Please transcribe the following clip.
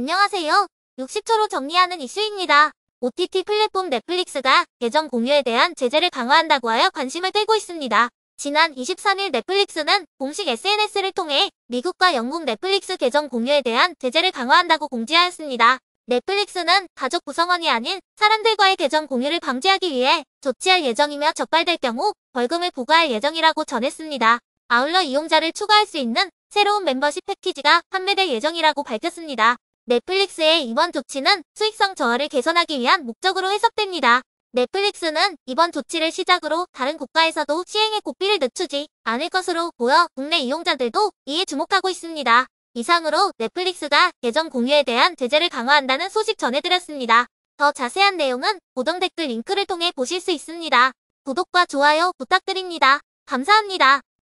안녕하세요. 60초로 정리하는 이슈입니다. OTT 플랫폼 넷플릭스가 계정 공유에 대한 제재를 강화한다고 하여 관심을 끌고 있습니다. 지난 23일 넷플릭스는 공식 SNS를 통해 미국과 영국 넷플릭스 계정 공유에 대한 제재를 강화한다고 공지하였습니다. 넷플릭스는 가족 구성원이 아닌 사람들과의 계정 공유를 방지하기 위해 조치할 예정이며 적발될 경우 벌금을 부과할 예정이라고 전했습니다. 아울러 이용자를 추가할 수 있는 새로운 멤버십 패키지가 판매될 예정이라고 밝혔습니다. 넷플릭스의 이번 조치는 수익성 저하를 개선하기 위한 목적으로 해석됩니다. 넷플릭스는 이번 조치를 시작으로 다른 국가에서도 시행에 고삐를 늦추지 않을 것으로 보여 국내 이용자들도 이에 주목하고 있습니다. 이상으로 넷플릭스가 계정 공유에 대한 제재를 강화한다는 소식 전해드렸습니다. 더 자세한 내용은 고정 댓글 링크를 통해 보실 수 있습니다. 구독과 좋아요 부탁드립니다. 감사합니다.